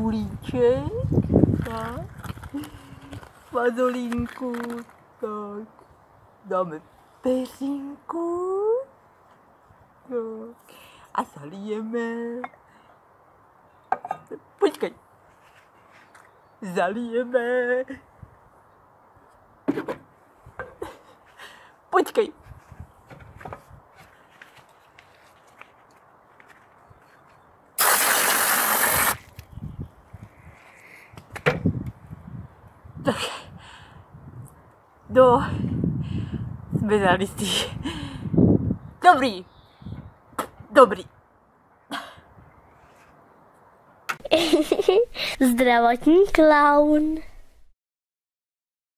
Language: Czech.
žulíček, tak, fazolínku, tak, dáme peřinku, tak, a zalijeme. Počkej. Zalijeme. Počkej. Tak. Jsme zalistí. Dobrý. Dobrý. Zdravotní klaun.